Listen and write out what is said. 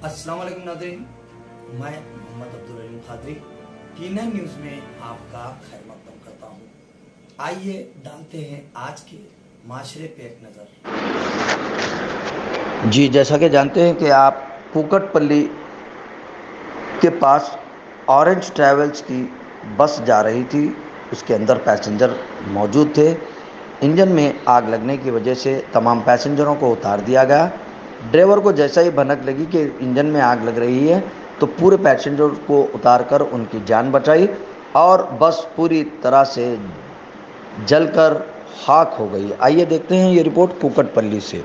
अस्सलाम वालेकुम नादरीन मैं मोहम्मद अब्दुल अलीम खादरी टीना न्यूज़ में आपका खैर मकदम करता हूँ। आइए डालते हैं आज के माशरे पे एक नज़र। जी, जैसा कि जानते हैं कि आप कुकटपल्ली के पास ऑरेंज ट्रैवल्स की बस जा रही थी। उसके अंदर पैसेंजर मौजूद थे। इंजन में आग लगने की वजह से तमाम पैसेंजरों को उतार दिया गया। ड्राइवर को जैसा ही भनक लगी कि इंजन में आग लग रही है तो पूरे पैसेंजर को उतार कर उनकी जान बचाई और बस पूरी तरह से जलकर हाक हो गई। आइए देखते हैं ये रिपोर्ट कुकटपल्ली से।